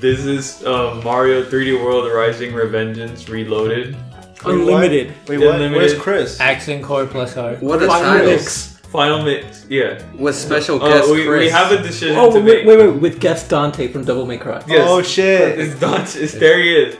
this is uh, Mario 3D World Rising Revengeance Reloaded. Unlimited. Wait, what? Unlimited. Where's Chris? Accent core plus hard. What a Final title. mix. Final mix, yeah. With special Uh, guest we, Chris. we have a decision Oh to wait, make. wait, wait, with guest Dante from Devil May Cry. Yes. Oh shit! It's Dante. It's, there he is.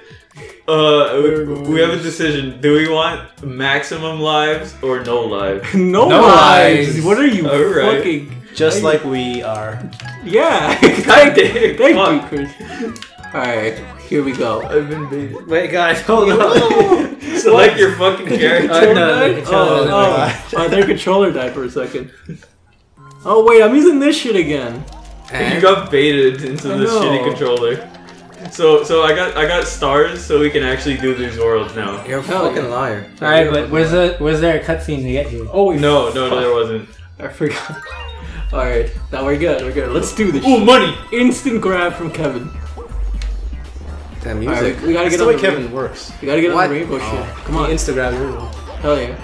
Uh, we, we have a decision. Do we want maximum lives or no lives? no, No lives. lives. What are you Alright. fucking? Just like we are. Yeah. God thank damn, thank fuck. you, Chris. All right, here we go. I've been baited. Wait, guys, hold on. Select your fucking character. Uh, no, the controller oh, doesn't oh, oh, their controller died for a second. Oh wait, I'm using this shit again. You got baited into I this know. shitty controller. So, so I got I got stars, so we can actually do these worlds now. you're a Hell fucking yeah. liar. All right, but was the was there a cutscene to get here? Oh No, no, no, there wasn't. I forgot. All right, now we're good. We're good. Let's do this. Ooh, shit. money! Instant grab from Kevin. Damn music. right, we gotta That's get the way the Kevin works. We gotta get on the rainbow Oh. shit. Come on, Instagram. hell yeah.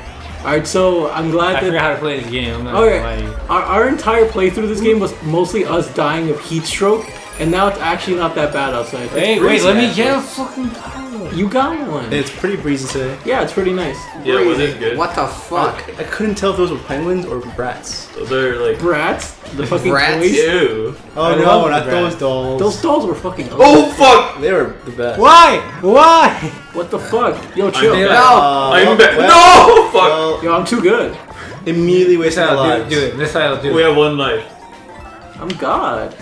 All right, so I'm glad I that forgot how to play this game. I'm not Okay. gonna lie. Our, our entire playthrough of this game was mostly us dying of heat stroke, and now it's actually not that bad outside. It's Wait, wait, let me actually. get a fucking power. You got one. It's pretty breezy today. yeah, it's pretty nice. Yeah, was it good? What the fuck? I couldn't tell if those were penguins or rats. Those are like. Brats, the fucking Brats? toys. Ew. Oh I no, not the those dolls. Those dolls were fucking. Oh fuck! They were the best. Why? Why? What the fuck? Yo, chill. I'm No. back. Uh, I'm well- back. well- no! Fuck! well, Yo, I'm too good. immediately This wasted I'll do, do it. This I'll do We it. have one life. I'm God.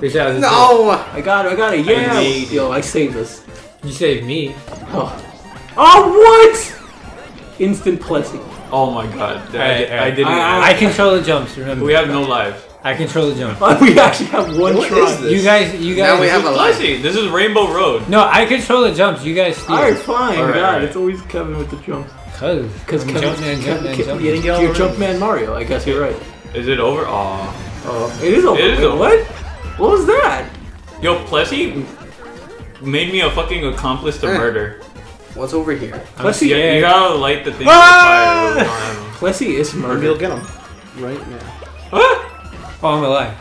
This I'll No! I got it. I got it. Yeah. made Yo, I saved us. do it. You saved me. Oh, oh what? Instant plessie. Oh my god. I, Alright, I didn't. I- I control the jumps. Remember. we have no lives. I control the jump. we actually have one What try. is this? You guys, you guys. Now we have a life. Classy. This is Rainbow Road. No, I control the jumps. You guys steer. Alright, fine. Alright, God, alright. it's always Kevin with the jumps. Cause, Because I'm Kevin, Jumpman, Kevin, Jumpman, Kevin, Jumpman. Getting you're already. Jumpman Mario. I guess you're right. Is it over? Aw. Oh, it is over. It is over. What? What was that? Yo, Plessie made me a fucking accomplice to Eh. murder. What's over here? I'm Plessie, You, you gotta light the thing Ah! on fire. but we don't have 'em. Plessie is Maybe murder. you'll get them right now. Ah! Oh, I'm alive.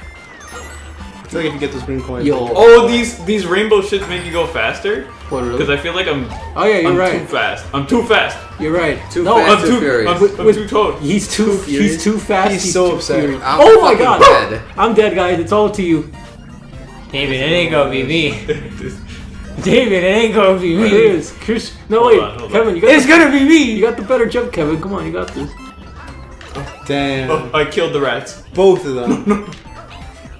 I feel like if you get those green coins. Yo. Oh, these these rainbow shits make you go faster? What, Because? I feel like I'm Oh yeah, you're I'm right. too right. fast. I'm too fast. You're right. Too no, fast. I'm too too furious. I'm, With- I'm with- too toad. He's too. Too he's too fast. He's so too upset. I'm oh my god! dead. I'm dead, guys. It's all to you. David, it ain't gonna be me. David, it ain't gonna be me. is. Chris. No Hold wait, on, hold Kevin. You got. It's the, gonna be me. You got the better jump, Kevin. Come on, you got this. Damn. Oh, I killed the rats. Both of them.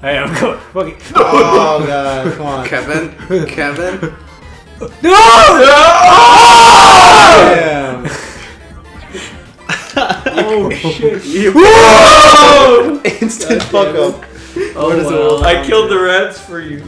Hey, I'm going. Fuck it. oh god, come on. Kevin? Kevin? No! Damn. Oh shit! Instant fuck up. Oh, What is wow. it? I killed the rats for you.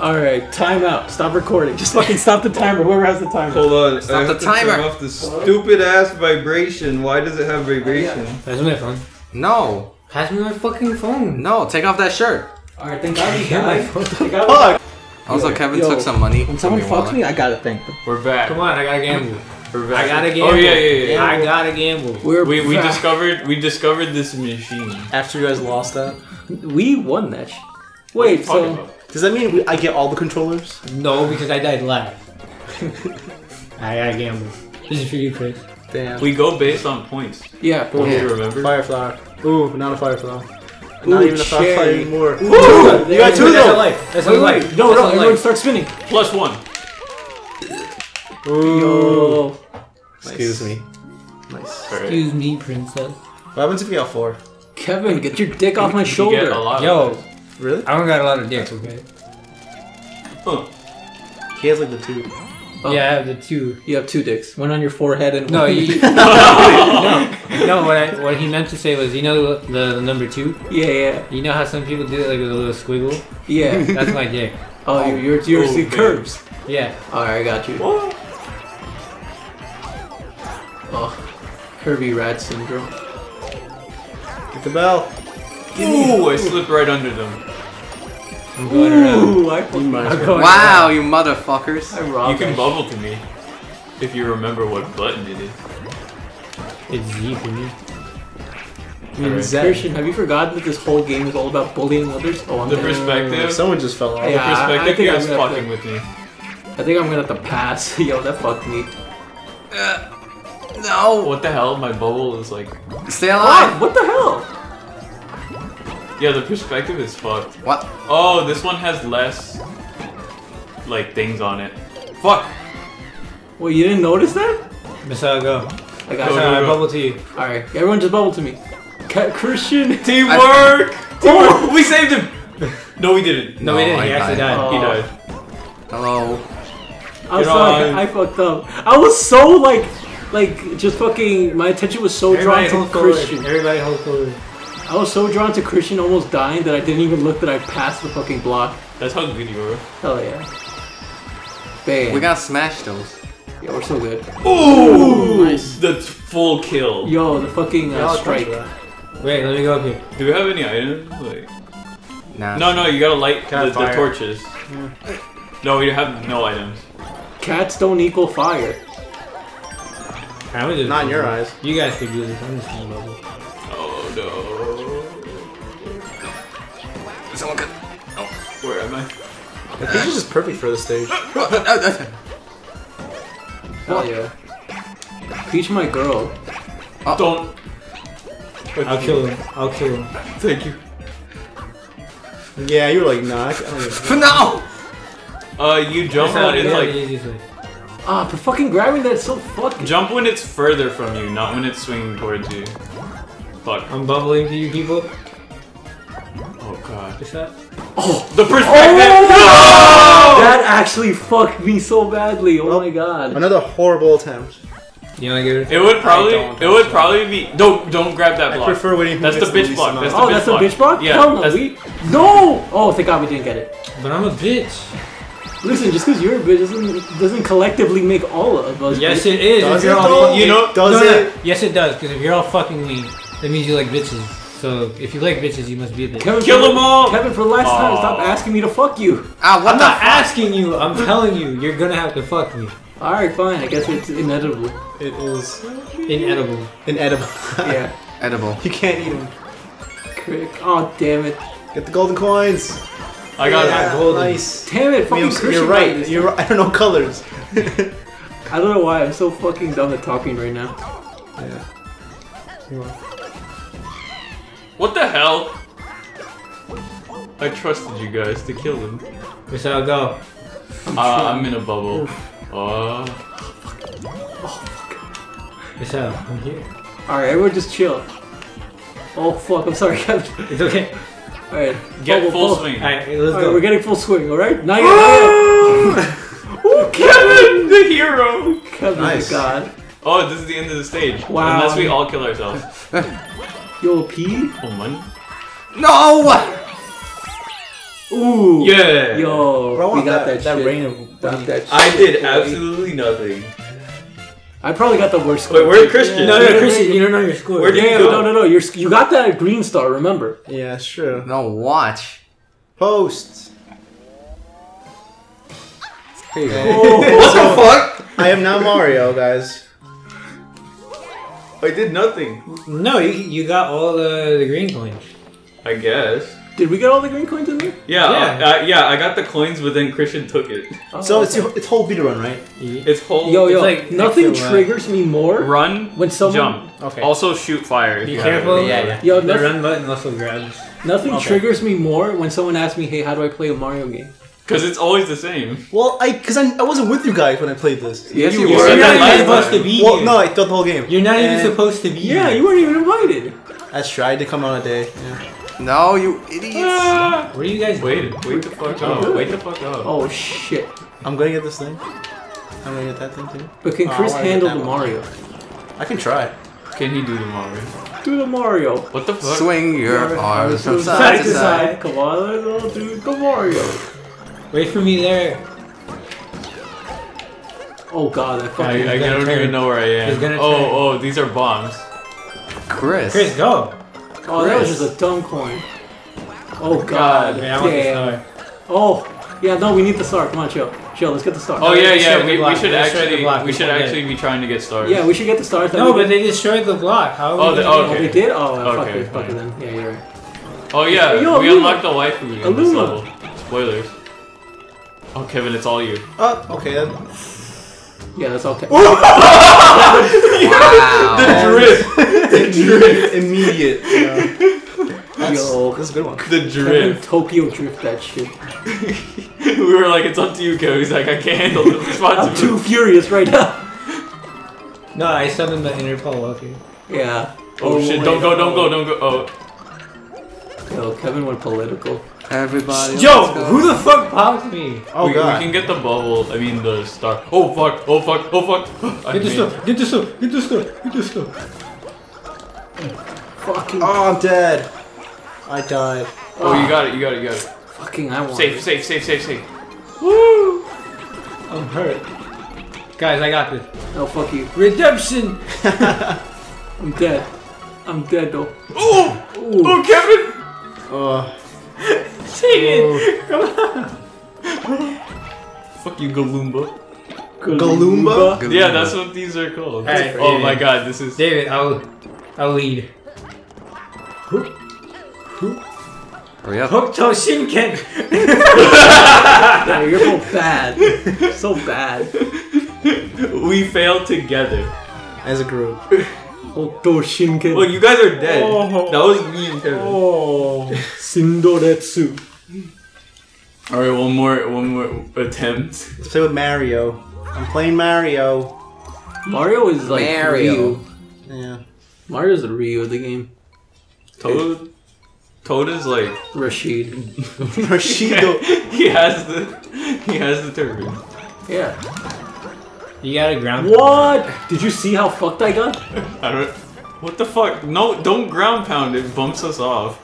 All right, time out. Stop recording. Just fucking stop the timer. Whoever has the timer. Hold on. Stop I have the to timer. Turn off the stupid ass vibration. Why does it have vibration? Pass me my phone. No. Pass me my fucking phone. No, take off that shirt. All right, thank God we Get my died. phone. Thank God we died. Also, Yo, Kevin yo, took some money. When someone from fucks me. I gotta thank them. We're back. Come on, I gotta gamble. We're back. I gotta oh, gamble. Oh yeah, yeah, yeah. I gotta gamble. We're We, we back. discovered we discovered this machine. After you guys lost that, we won that. Sh- What are you Wait, so about? does that mean we, I get all the controllers? No, because I died live. I gotta gamble. This is for you, Chris. Damn. We go based on points. yeah, Don't Yeah. you remember? Fireflower. Ooh, not a fireflower. Ooh, not even a fireflower cherry. anymore. Ooh, you got there- two That's a though. life. That's a Wait, life. wait, no, That's no, a everyone life. start spinning. Plus one. Yo, Excuse me. Nice. Excuse me, princess. What happens if you got four? Kevin, get your dick off my You get a shoulder. lot Yo, of Really? I don't got a lot of dicks, okay? Huh. He has like the two. Oh. Yeah, I have the two. You have two dicks, one on your forehead and No, one- you, no, no. What I, what he meant to say was, you know, the, the number two. yeah, yeah, You know how some people do it like with a little squiggle? yeah. That's my dick. Oh, you're you're, you're Oh, the man. curves. Yeah. All right, I got you. What? Oh, curvy rat syndrome. Get the bell. Ooh, I slipped right under them. I'm going around. Ooh, I fucking might as I'm going Wow, around. you motherfuckers. I robbed You can that bubble to me if you remember what button it is. It's Z for me. I mean, Alright. Zed. Christian, have you forgotten that this whole game is all about bullying others? Oh, I'm The gonna- perspective. Someone just fell off. Yeah. I- I perspective think I'm is gonna have fucking to- with me. I think I'm gonna have to pass. Yo, that fucked me. Uh, no. What the hell? My bubble is like. Stay Fuck! alive. What the hell? Yeah, the perspective is fucked. What? Oh, this one has less like things on it. Fuck. Well, you didn't notice that? Missile, go. I got Go, go, I go. bubble to you. All right, everyone just bubble to me. Ca- Christian. Teamwork. Teamwork. We saved him. No, we didn't. No, we didn't. I He actually died. died. Oh. He died. Hello. I'm Get sorry, on. I fucked up. I was so like, like just fucking. My attention was so Everybody drawn hold to forward. Christian. Everybody hold forward. I was so drawn to Christian almost dying that I didn't even look that I passed the fucking block. That's how good you were. Hell yeah. Bam. We gotta smash those. Yeah, we're so good. Ooh, nice. That's full kill. Yo, the fucking Yeah, uh, strike. Wait, let me go up here. Do we have any items? Like, Nah. no, no, you gotta light the, the fire. torches. No, we have no items. Cats don't equal fire. I would just Not in your eyes. You guys could do this. I'm just gonna Someone could. no. Where am I? I think it's just perfect for this stage. Hell yeah. Peach my girl. Don't. I'll kill him. I'll kill him. Thank you. Yeah, you're like, nah. I don't no. Uh, you jump That's when it's the like easiest way. Ah, for fucking grabbing that so fucking. jump when it's further from you, not when it's swinging towards you. Fuck. I'm bubbling to you people. Oh god. What's that? The perspective. Oh! That actually fucked me so badly. Oh my god. Another horrible attempt. You wanna get it? It would probably. It would probably be. Don't don't grab that block. I block. prefer waiting. That's the bitch block. That's the Oh, bitch that's a block. bitch block? Yeah. Hell no, that's- we. No! Oh, thank God we didn't get it. But I'm a bitch. Listen, just because you're a bitch doesn't doesn't collectively make all of us. Yes, bitch. it is. Does if you're it all You know- Does No, no. it? Yes, it does. Because if you're all fucking me, that means you like bitches. So if you like bitches, you must be a bitch. Kevin, Kill for, them all! Kevin, for the last time, stop asking me to fuck you. Ah, what I'm the not fuck? asking you. I'm telling you. You're gonna have to fuck me. Alright, fine. I guess it's inedible. It is Inedible. inedible. Yeah. Edible. you can't eat them. Crick. Oh, damn it. Get the golden coins. I got yeah, it. golden. Nice. Damn it, fucking You're, Christian. you're right. You're. right. I don't know colors. I don't know why. I'm so fucking dumb at talking right now. What the hell? I trusted you guys to kill him. What's I'll go? Uh, I'm in a bubble. Uh, What's up? I'm here. Alright, everyone just chill. Oh, fuck. I'm sorry, Kevin. It's okay. Alright. get bubble, full bubble. swing. Alright, let's Alright, go. we're getting full swing, alright? Not yet, not yet. Oh, Kevin, the hero. Kevin, Nice. God. Oh, this is the end of the stage. Wow. Unless we all kill ourselves. Yo, P? Oh man. No! Ooh. Yeah. Yo, Bro, we got that- that, that shit. rain of- Got that I did boy. absolutely nothing. I probably got the worst. Wait, score. where Christian? No, no, Christian, you don't know your score. Where did Yeah, you go? no, no, no. You're you got that green star. Remember? Yeah, it's true. No, watch. Post. Here you go. Oh. What the fuck? I am now Mario, guys. I did nothing. No, you, you got all the, the green coins. I guess. Did we get all the green coins in there? Yeah, Yeah. Uh, uh, yeah. I got the coins, but then Christian took it. Oh, So it's okay. your, it's whole beat run, right? It's whole. yo yo. like nothing extra, uh, triggers me more Run, when someone jump. Okay. Also shoot fire. Be you have careful. Yeah, yeah. yo The nothing, run button also grabs. nothing Okay. triggers me more when someone asks me, "Hey, how do I play a Mario game?" Because it's always the same. Well, I because I, I wasn't with you guys when I played this. Yes, you, You were. said You're that not even supposed to be Well, here. no, I thought the whole game. You're not even supposed to be Yeah, here. you weren't even invited. That's true. I had to come on a day. Yeah. No, you idiots. Ah! What are you guys Wait, doing? wait the fuck I'm up. good. Wait the fuck up. Oh shit! I'm gonna get this thing. I'm gonna get that thing too. But can Oh, Chris wanna handle that the one. Mario? I can try. Can he do the Mario? Do the Mario. What the fuck? Swing your arms from Side side to to side. Come on, let's all do the Mario. Wait for me there. Oh god, I fucking. I, I don't turn. even know where I am. Oh, turn. oh, these are bombs. Chris. Chris, go. oh, that was just a dumb coin. Oh God, god, Man, I want the damn. star. Oh, Yeah, no, we need the star. Come on, chill. Chill, let's get the star. Oh yeah, yeah. We, we should they actually we should before actually be trying to get stars. Yeah, we should get the stars. No, but they destroyed the block. How? Oh, are we okay. Oh, oh they did? Oh, fuck Okay, it, fuck it then. Yeah, you're right. Oh yeah, Yo, we Luma. unlocked the waifu in this Luma. level. Spoilers. Oh Kevin, it's all you. Oh, okay. Then. Yeah, that's okay. Oh! Wow. The drip. the drip. Immediate. Yeah. That's, Yo. that's a good one. The Kevin drift. Tokyo drift that shit. we were like, it's up to you, Kevin. He's like, I can't handle the I'm too responsibility. furious right now. No, I summoned the Interpol up here. Yeah. Oh shit! Oh, don't go! Don't oh. go! Don't go! Oh, Yo, Kevin went political. Everybody. Yo, who the fuck popped me? Oh we, we can get the bubble. I mean the star. Oh fuck! Oh fuck! Oh fuck! Get the stuff. Get the stuff. Get the stuff. Get the stuff. Fucking, Oh, I'm dead. I died. Oh, you got it! You got it! You got it! fucking, I want Safe! it. Safe! Safe! Safe! Safe! I'm hurt. Guys, I got this. No, fuck you. Redemption. I'm dead. I'm dead though. Oh! Ooh. Oh, Kevin! Oh. Take Fuck you, Galoomba. Galoomba? Yeah, that's what these are called. Alright, oh yeah, my god, this is. David, I'll, I'll lead. Hurry up. Hokuto Shinken. Yeah, you're both bad. so bad. We failed together. As a group. Hokuto Shinken. Well, you guys are dead. Oh. That was me and Kevin. Oh. Sindoretsu. All right, one more, one more attempt. Let's play with Mario. I'm playing Mario. Mario is like Mario. Ryu. Yeah. Mario's the Ryu of the game. Toad, Toad is like Rashid. Rashido. he has the he has the turban. Yeah. You got a ground. What? Did you see how fucked I got? I don't. What the fuck? No, don't ground pound. It bumps us off.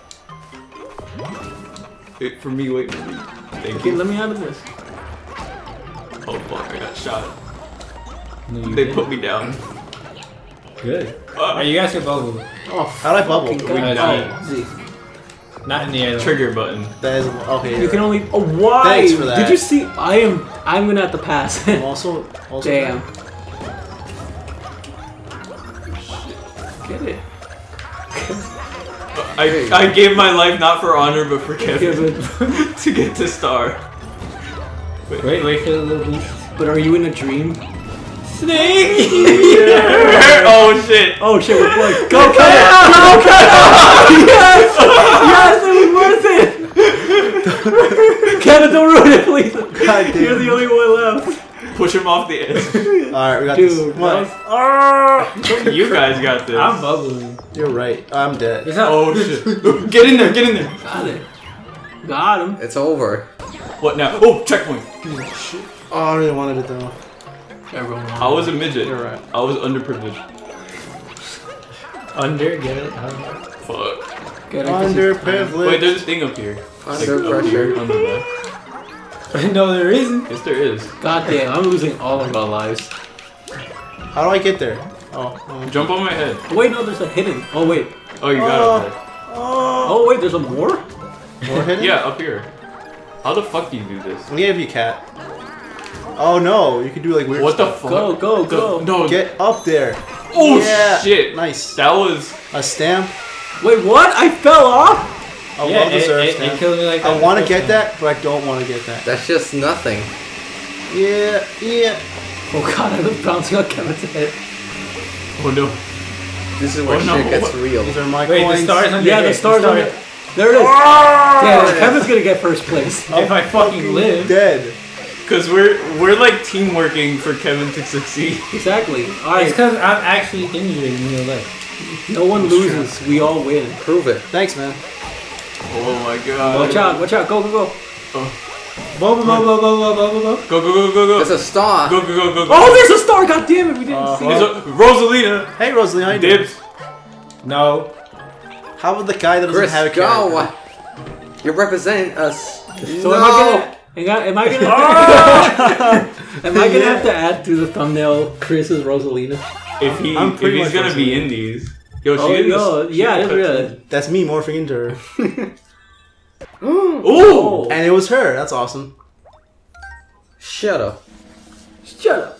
Wait for me. Wait for me. Thank Okay, you. let me out of this. Oh fuck! I got shot. No, They didn't. put me down. Good. Uh, Alright, you guys can bubble. Oh, How do I bubble? fucking We God. died. Z. Not in the air. Trigger button. That is okay. You can only. Oh, why? Thanks for that. Did you see? I am. I'm gonna have to pass. I'm also. also Damn. Get I, I gave my life not for honor but for Kevin Kevin. to get the star. Wait, Wait, wait for the little beast. but are you in a dream? Snake! oh shit! Oh shit, we're playing. Go, Kevin! Go, Kevin! Yes! Yes, it was worth it! Kevin, don't ruin it, please. God damn. You're the only one left. Push him off the edge. Alright, we got Dude, this. Come on. you guys got this. I'm bubbling. You're right. I'm dead. Oh shit! Get in there! Get in there! Got it. Got him. It's over. What now? Oh, checkpoint! Oh, I really wanted it though. Everyone. I was a midget. You're right. I was underprivileged. Under, get it? Under. Fuck. Get it. Underprivileged. Wait, there's a thing up here. Under Like, up here, pressure. under that. no, there isn't. Yes, there is. God damn, I'm losing all of our lives. How do I get there? Oh. um, Jump on my head. Oh, wait, no, there's a hidden. Oh wait. Oh, you got it. Up Oh wait, there's a more. More hidden? Yeah, up here. How the fuck do you do this? I'm gonna be a cat. Oh no, you can do like weird What the fuck? Go, go, The- go. No. Get up there. oh yeah. shit! Nice. That was. A stamp. Wait, what? I fell off. A yeah, well-deserved it, it stamp. killed me like that. I want to get that, but I don't want to get that. That's just nothing. Yeah, yeah. Oh god, I was bouncing on Kevin's head. Oh no. This is where Oh, no. shit gets real. These are my Wait, coins. the stars under Yeah, here. the stars on it. There it is. Ah! Yeah, Kevin's gonna get first place. If I fucking live. Dead. Cause we're we're like team working for Kevin to succeed. Exactly. It's Alright, because I'm actually injured in real life. no one loses. We all win. Prove it. Thanks, man. Oh my god. Watch out, watch out. Go, go, go. Bubble, bubble, bubble, bubble, bubble. Go go go go go. There's a star. Go go go go go. Oh, there's a star. God damn it, we didn't Uh, see There's it. a, Rosalina. Hey, Rosalie, how you doing? Dibs. No. How about the guy that doesn't Chris, have a character? go. You're representing us. So am I gonna? Am I, am I gonna? am I gonna have to add to the thumbnail Chris is Rosalina? If he I'm if pretty he's much gonna be Rosalina. in these. Yo, she Oh, in yo, this. yeah, I didn't. That's me morphing into her. Ooh. Oh, And it was her. That's awesome. Shut up. Shut up.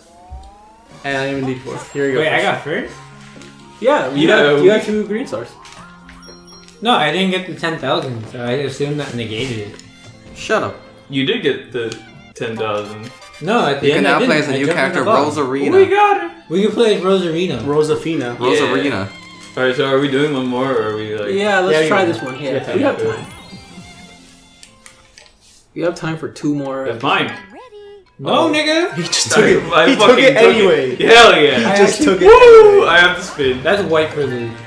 And I even need four. Here you go. Wait, I got first? Yeah, you Yeah, got we- you got two green stars. No, I didn't get the 10,000, so I assumed that negated it. Shut up. You did get the ten thousand. No, at the You can end I now play as a I new character, the. Rosarina. We got it. We can play as Rosarina. Rosafina. Rosarina. All right, so are we doing one more, or are we like? Yeah, let's Yeah, try this one. you Yeah, we have time. time. We have time for two more. That's mine. No, nigga! He just took I, it. I he took fucking it anyway. Hell yeah! He I just actually- took it. Woo! anyway. I have to spin. That's white privilege.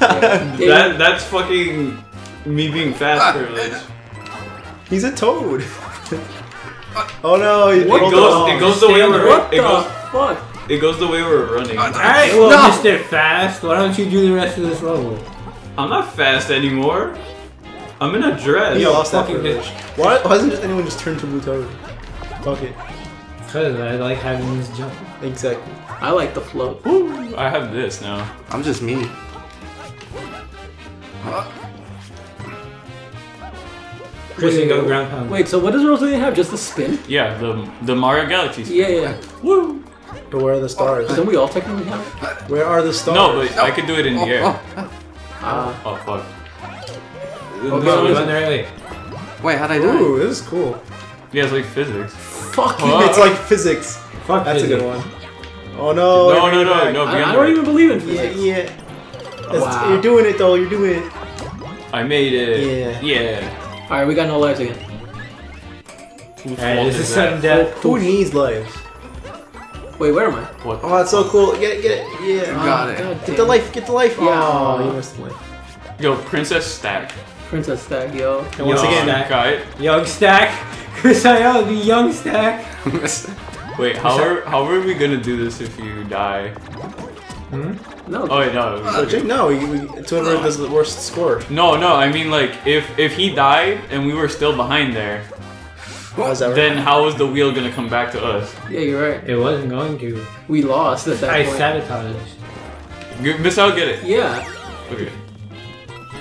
That that's fucking me being fast ah. privilege. He's a toad. oh no! He It rolled goes. It goes the way we're. What It the goes. fuck? It goes the way we're running. Alright, well, No. Mr. Fast, why don't you do the rest of this level? I'm not fast anymore. I'm in a dress. He lost that fucking privilege. Why, why doesn't just anyone just turn to blue toad? Fuck it. Because I like having this jump. Exactly. I like the float. Woo, I have this now. I'm just me. Christian, Wait, go ground pound. Wait, so what does Rosalie have? Just the spin? Yeah, the the Mario Galaxy. spin. Yeah, yeah. Woo. But where are the stars? Don't we all technically have it? Where are the stars? No, but I could do it in the Oh, air. oh. Ah. Oh fuck. Okay, No, we're it's- going the right way. Wait, how'd I die? Ooh, this is cool. yeah, it's like physics. Fuck you. It's like physics. Fuck That's a good one. Oh no! No, no, no, no. I, be I don't the- even believe in physics. yeah. That's- Wow. You're doing it though. You're doing it. I made it. Yeah. Yeah. Alright, we got no lives again. Whose Alright, fault this is is sudden that? death. Who needs lives? Wait, where am I? What? Oh, that's so cool. Get it, get it. Yeah. got it. God Get the life. Get the life. Yeah. Oh, you missed the life. Yo, Princess Stack. Princess Stack, yo. And once Yo, again, Stack. Kite. Young Stack. Chris, I ought to be Young Stack. Wait, how are how are we gonna do this if you die? Hmm? No. Oh wait, no. Oh, Jake, no, we, we, it's whoever does the worst score. No, no. I mean, like, if if he died and we were still behind there, How's that then how is the wheel gonna come back to us? Yeah, you're right. It wasn't going to. We lost at that I point. sabotaged. G- Miss out, get it. Yeah. Okay.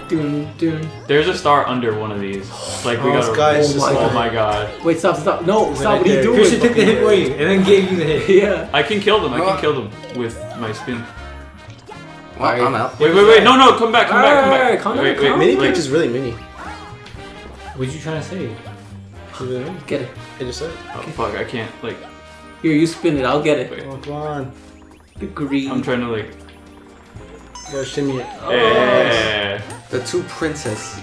Dune, dune. There's a star under one of these. Like we Oh, gotta. Oh this guy is Oh just my oh like, my god. Wait, stop, stop. No, stop. Right What are you there. doing? Christian took the hit for you and then gave you the hit. Yeah. I can kill them. I can kill them with my spin. Well, I'm out. Wait, wait, wait. No, no. Come back. Come back. Come Alright, back. calm down, wait, calm wait. Mini like- Peach is really mini. What you trying to say? She's really. Get it. I just said. it. Oh fuck! I can't. Like, Here, you spin it. I'll get it. wait. Oh, come on. The green. I'm trying to like. Gotta shimmy it. Oh. Eh. The two princess.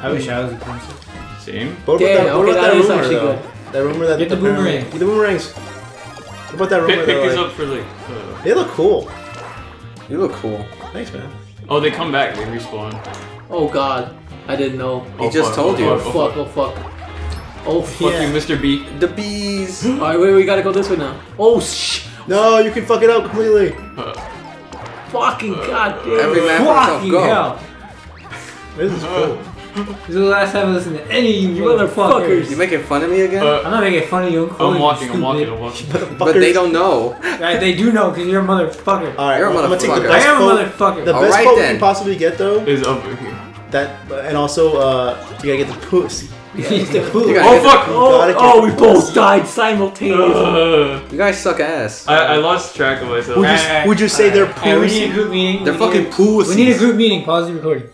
I wish I was a princess. Same. But what Damn, about that, what okay, about that that, is rumor, actually though? good. That rumor that Get the apparently- boomerang. Get the boomerangs. What about that rumor Pick, pick that, these like, up for like. Uh, They look cool. You look cool. Thanks, man. oh, they come back. They respawn. Oh god. I didn't know. Oh, just fuck, told oh, you. Oh fuck, fuck, oh fuck. Oh Fuck fuck. you, Mr. B. The bees. Alright, wait, we gotta go this way now. Oh shh. No, you can fuck it up completely. Uh, Fucking god damn. Every man for himself. Fucking Go. hell. This is cool. This is the last time I listened to any of you You motherfuckers. motherfuckers. You making fun of me again? uh, I'm not making fun of you. I'm, calling I'm walking. I'm walking. I'm walking. but they don't know. Right, they do know because you're a motherfucker. All right, You're a I'm gonna take the motherfucker. I best am a motherfucker. The best right, quote we then. can possibly get though. Is over here. That and also uh, you gotta get the pussy. He's the cool. You Oh fuck! Oh, oh, we both died simultaneously. Uh, you guys suck ass. I, I lost track of myself. Would you, would you say they're Alright, we need a group meeting. They're we fucking need a, pussies. We need a group meeting. Pause the recording.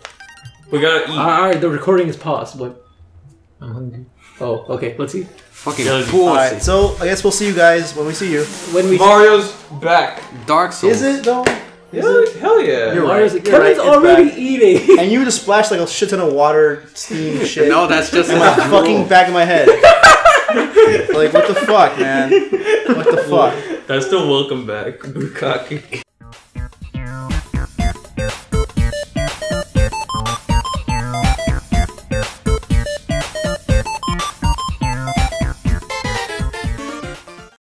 We gotta eat. Alright, the recording is paused, but I'm hungry. oh, okay, let's see. Fucking Yeah, pussy. Alright, so I guess we'll see you guys when we see you. When we Mario's back. Dark Souls. Is it though? Is Hell, hell yeah. You're Mario's- right, you're Kevin's right, already eating. And you just splashed like a shit ton of water, steam, shit. No, that's just in my fucking back of my head. like what the fuck, man? What the fuck? That's the welcome back, Bukaki.